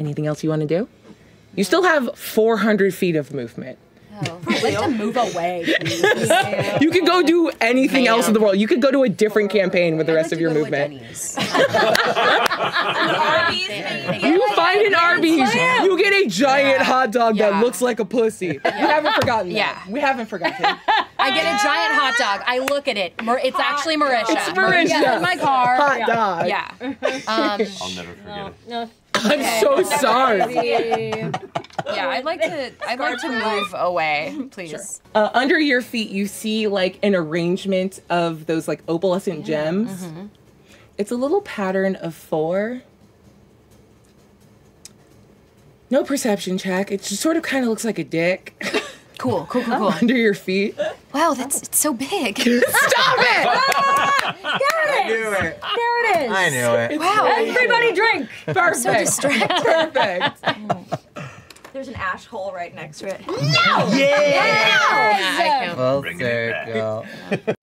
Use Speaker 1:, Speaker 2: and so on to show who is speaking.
Speaker 1: Anything else you want to do? You still have 400 feet of movement.
Speaker 2: I'd like to move away.
Speaker 1: You could go do anything else in the world. You could go to a different campaign with the rest of your movement. You find an Arby's, you get a giant hot dog
Speaker 3: Yeah.
Speaker 1: that looks like a pussy. We haven't forgotten
Speaker 3: Yeah.
Speaker 1: that. We haven't forgotten.
Speaker 3: I get a giant hot dog. I look at it. Mar- it's actually Marisha.
Speaker 1: It's Marisha.
Speaker 3: Yeah, in my car.
Speaker 1: Hot
Speaker 3: yeah.
Speaker 1: dog.
Speaker 3: Yeah. Um,
Speaker 4: I'll never forget it.
Speaker 1: I'm so sorry.
Speaker 3: yeah. I'd like to. I'd like to move away, please.
Speaker 1: Uh, under your feet, you see like an arrangement of those like opalescent gems.
Speaker 3: Mm-hmm.
Speaker 1: It's a little pattern of four. No perception check. It just sort of kind of looks like a dick
Speaker 3: Cool. Cool. Cool. Cool.
Speaker 1: under your feet.
Speaker 3: Wow, that's it's so big.
Speaker 1: Stop it!
Speaker 5: I knew it.
Speaker 2: There it is.
Speaker 5: I knew it.
Speaker 3: Wow.
Speaker 2: Everybody drink.
Speaker 1: Perfect.
Speaker 3: So distracted.
Speaker 1: Perfect. Oh.
Speaker 6: There's an ash hole right next to it. No!
Speaker 5: Yeah!
Speaker 3: I can
Speaker 5: Full circle.